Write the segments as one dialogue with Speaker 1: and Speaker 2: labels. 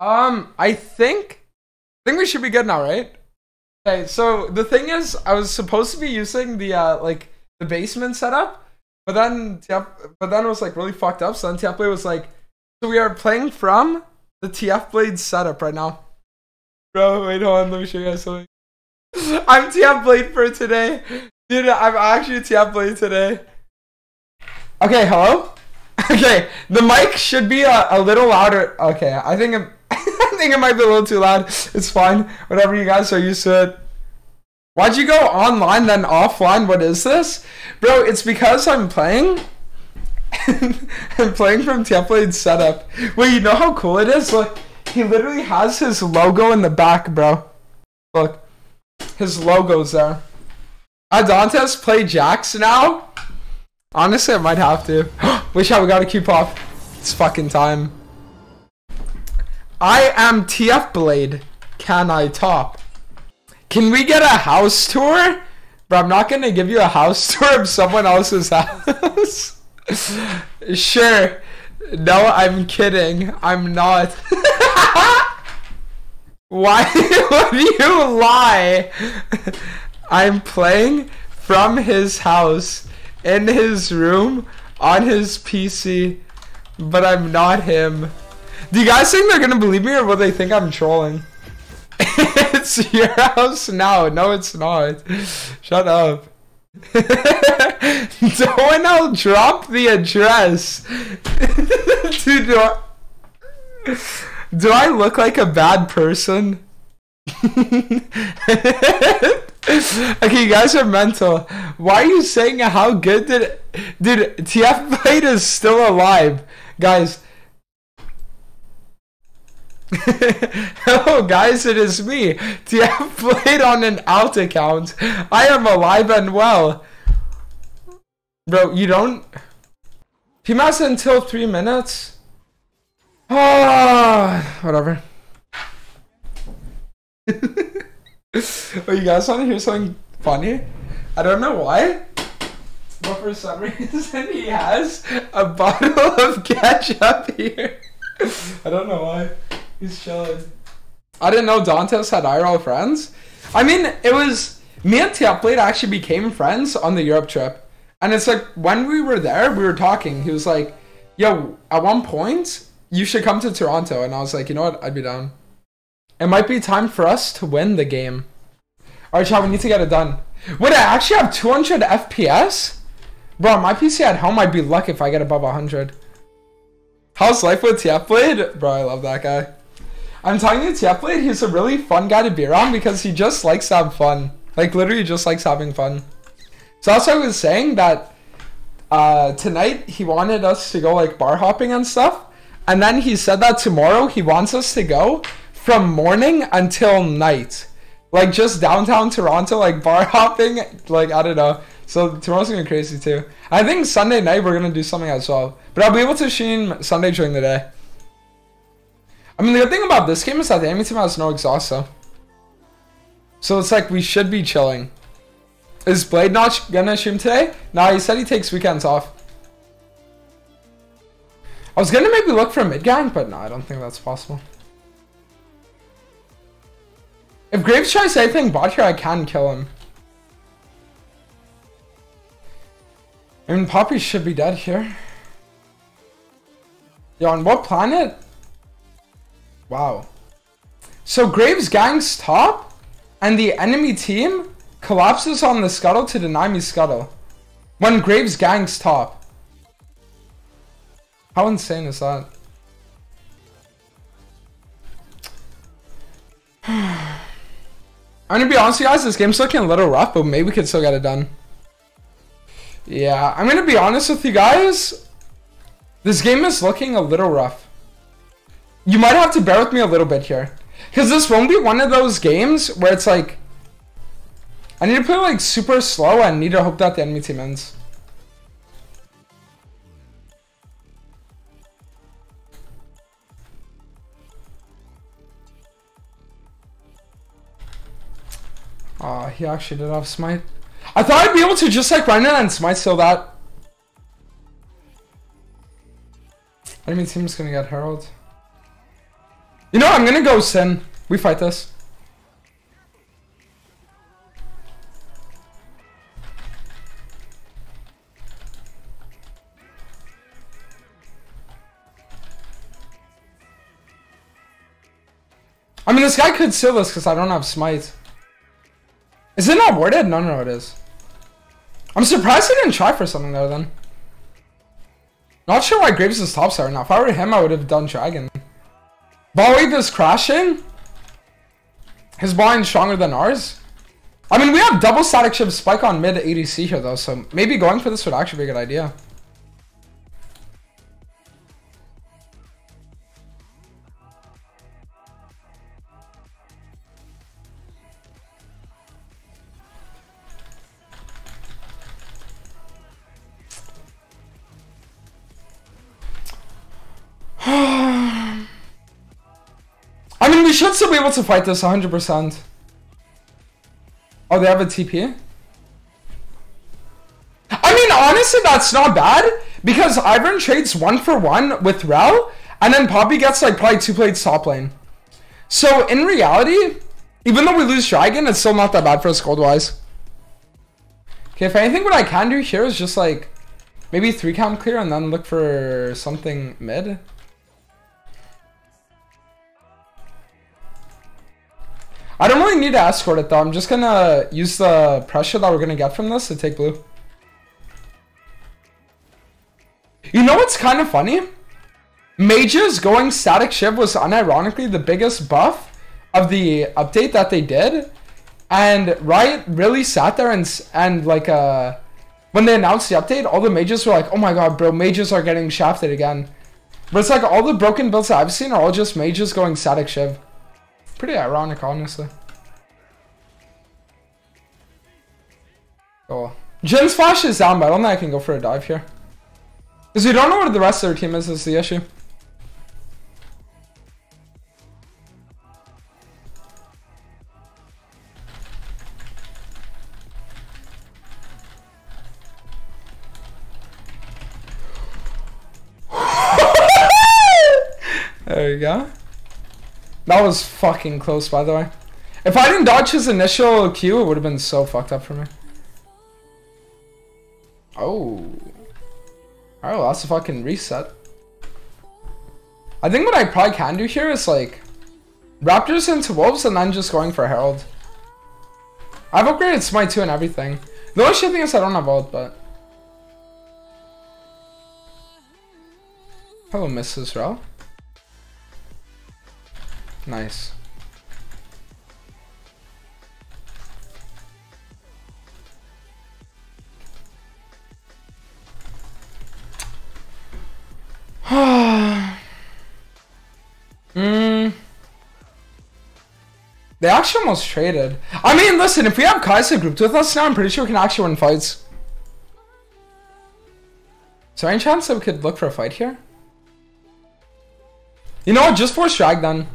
Speaker 1: Um, I think, I think we should be good now, right? Okay, so the thing is, I was supposed to be using the uh like the basement setup, but then TF, but then it was like really fucked up. So then TF Blade was like, so we are playing from the TF Blade setup right now. Bro, wait, hold on, let me show you guys something. I'm TF Blade for today, dude. I'm actually TF Blade today. Okay, hello. Okay, the mic should be a, a little louder. Okay, I think it, I think it might be a little too loud. It's fine. Whatever you guys are used to it. Why'd you go online then offline? What is this? Bro, it's because I'm playing. I'm playing from Template setup. Wait, you know how cool it is? Look, he literally has his logo in the back, bro. Look, his logo's there. Adantes play Jax now? Honestly, I might have to. Wish I we got to keep off. It's fucking time. I am TF Blade. Can I top? Can we get a house tour? But I'm not gonna give you a house tour of someone else's house. sure. No, I'm kidding. I'm not. Why would you lie? I'm playing from his house, in his room, on his PC, but I'm not him. Do you guys think they're gonna believe me or will they think I'm trolling? it's your house now. No, it's not. Shut up. Don't I'll drop the address. Dude, do I, do I look like a bad person? okay, you guys are mental. Why are you saying how good did Dude, TF Blade is still alive. Guys, Hello guys, it is me, TF played on an alt account. I am alive and well. Bro, you don't... PMAS until 3 minutes? Ah, whatever. oh, you guys want to hear something funny? I don't know why, but for some reason he has a bottle of ketchup here. I don't know why. He's chilling. I didn't know Dantes had IRL friends. I mean, it was me and Blade actually became friends on the Europe trip. And it's like when we were there, we were talking. He was like, "Yo, at one point, you should come to Toronto." And I was like, "You know what? I'd be down." It might be time for us to win the game. All right, chat. We need to get it done. Would I actually have 200 FPS? Bro, my PC at home, I'd be lucky if I get above 100. How's life with TF? Bro, I love that guy. I'm telling you, TF he's a really fun guy to be around because he just likes to have fun. Like, literally just likes having fun. So that's why I was saying that uh, tonight he wanted us to go, like, bar hopping and stuff. And then he said that tomorrow he wants us to go from morning until night. Like, just downtown Toronto, like, bar hopping. Like, I don't know. So tomorrow's gonna be crazy too. I think Sunday night we're gonna do something as well. But I'll be able to stream Sunday during the day. I mean, the good thing about this game is that the enemy team has no exhaust, so. So it's like we should be chilling. Is Blade not gonna stream today? Nah, he said he takes weekends off. I was gonna maybe look for a mid gang, but no, I don't think that's possible. If Graves tries anything bot here, I can kill him. I mean, Poppy should be dead here. Yo, on what planet? Wow. So Graves gangs top, and the enemy team collapses on the scuttle to deny me scuttle. When Graves gangs top. How insane is that? I'm gonna be honest with you guys, this game's looking a little rough, but maybe we can still get it done. Yeah, I'm gonna be honest with you guys. This game is looking a little rough. You might have to bear with me a little bit here. Because this won't be one of those games where it's like... I need to play like super slow and need to hope that the enemy team ends. Ah, he actually did have smite. I thought I'd be able to just like run in and smite still that. Enemy team's gonna get Herald. You know, I'm gonna go Sin. We fight this. I mean, this guy could seal this because I don't have smite. Is it not worded? No, no, it is. I'm surprised he didn't try for something there then. Not sure why Graves is top star now. If I were him, I would have done Dragon. Ball wave is crashing. His blind stronger than ours. I mean, we have double static shiv spike on mid ADC here though, so maybe going for this would actually be a good idea. Should still be able to fight this 100%. Oh, they have a TP? I mean, honestly, that's not bad. Because Ivern trades one for one with Rell. And then Poppy gets like probably two plates top lane. So in reality, even though we lose Dragon, it's still not that bad for us gold-wise. Okay, if anything, what I can do here is just like maybe three count clear and then look for something mid. I don't really need to escort it though. I'm just gonna use the pressure that we're gonna get from this to take blue. You know what's kind of funny? Mages going static shiv was unironically the biggest buff of the update that they did. And Riot really sat there and, and like, uh, when they announced the update, all the mages were like, oh my god, bro, mages are getting shafted again. But it's like all the broken builds I've seen are all just mages going static shiv. Pretty ironic, honestly. Oh. Jhin's flash is down, but I don't think I can go for a dive here. Because we don't know what the rest of their team is, is the issue. there you go. That was fucking close, by the way. If I didn't dodge his initial Q, it would have been so fucked up for me. Oh. Oh, that's a fucking reset. I think what I probably can do here is like Raptors into Wolves and then just going for Herald. I've upgraded Smite 2 and everything. The only shit thing is I don't have ult, but... Hello, Mrs. Rell. Nice. mm. They actually almost traded. I mean, listen, if we have Kai'Sa grouped with us now, I'm pretty sure we can actually win fights. Is there any chance that we could look for a fight here? You know what? Just force drag then.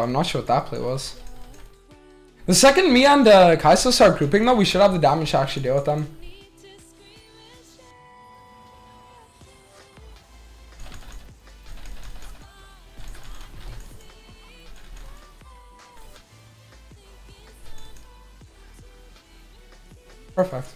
Speaker 1: I'm not sure what that play was. The second me and uh, Kai'Sa start grouping though, we should have the damage to actually deal with them. Perfect.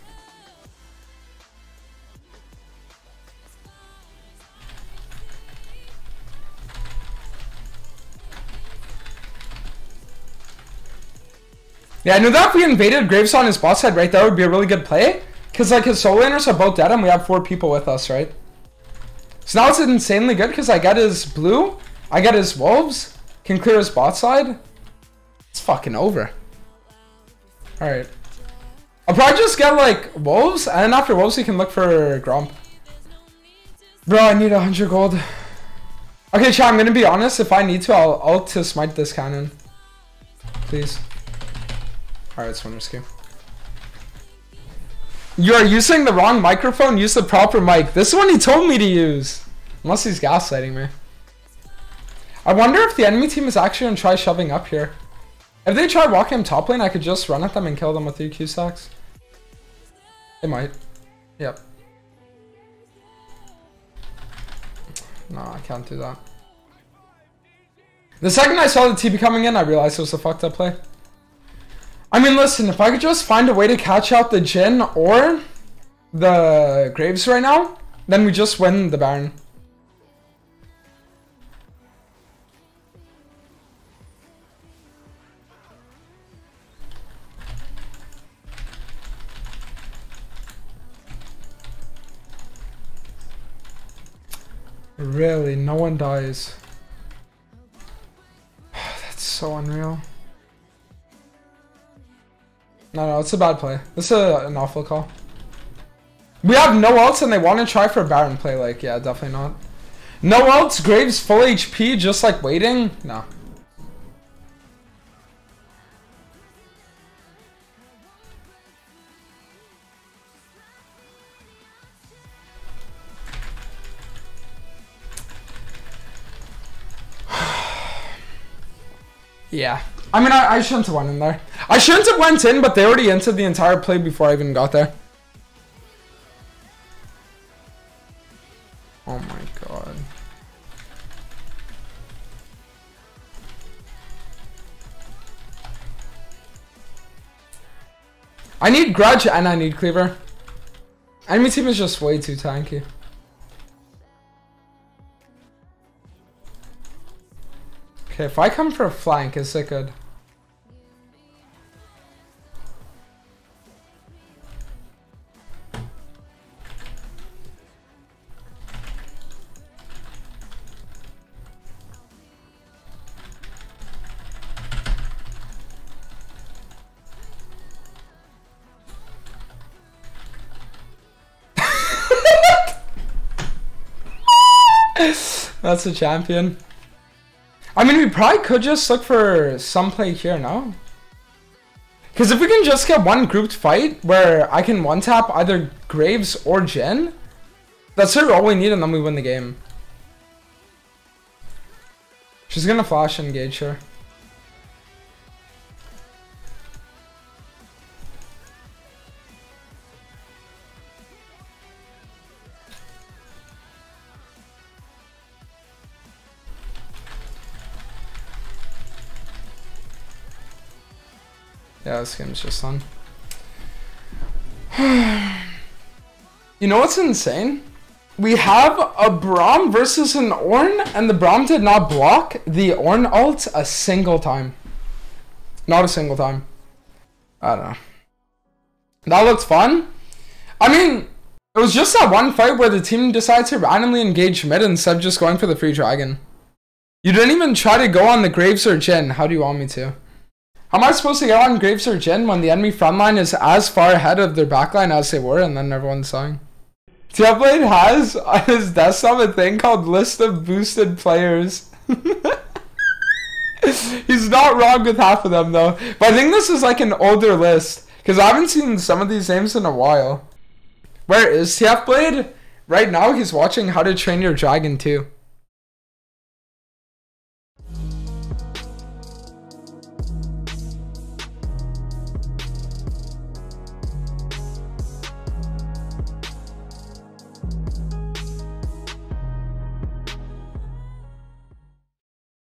Speaker 1: Yeah, I knew that if we invaded Graves on his bot side right there would be a really good play. Because like his solo laners are both dead and we have four people with us, right? So now it's insanely good because I get his blue, I get his wolves, can clear his bot side. It's fucking over. Alright. I'll probably just get like wolves and after wolves we can look for Gromp. Bro, I need 100 gold. Okay, chat, I'm gonna be honest. If I need to, I'll ult to smite this cannon. Please. Alright, one rescue. You are using the wrong microphone. Use the proper mic. This is one he told me to use. Unless he's gaslighting me. I wonder if the enemy team is actually going to try shoving up here. If they try walking him top lane, I could just run at them and kill them with three Q stacks. They might. Yep. No, I can't do that. The second I saw the TP coming in, I realized it was a fucked up play. I mean, listen, if I could just find a way to catch out the Jhin or the Graves right now, then we just win the Baron. Really, no one dies. That's so unreal. No, no, it's a bad play. This is an awful call. We have no ults and they want to try for a Baron play. Like, yeah, definitely not. No ults, Graves full HP, just like waiting? No. Yeah. I mean, I, I shouldn't have went in there. I shouldn't have went in, but they already entered the entire play before I even got there. Oh my god. I need Grudge and I need Cleaver. Enemy team is just way too tanky. Okay, if I come for a flank, is it good? That's a champion. I mean, we probably could just look for some play here now. Because if we can just get one grouped fight where I can one-tap either Graves or Jhin, that's sort of all we need and then we win the game. She's gonna flash engage her. Yeah, this game's just fun. you know what's insane? We have a Braum versus an Ornn, and the Braum did not block the Ornn ult a single time. Not a single time. I don't know. That looks fun. I mean, it was just that one fight where the team decided to randomly engage mid instead of just going for the free dragon. You didn't even try to go on the Graves or Jhin. How do you want me to? How am I supposed to get on Graves or Jhin when the enemy frontline is as far ahead of their backline as they were and then everyone's dying? Blade has on his desktop a thing called list of boosted players. He's not wrong with half of them though. But I think this is like an older list. Because I haven't seen some of these names in a while. Where is TF Blade? Right now he's watching How to Train Your Dragon 2.